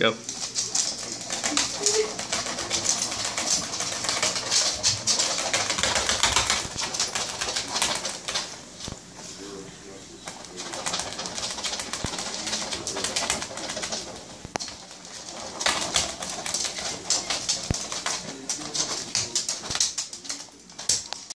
Yep.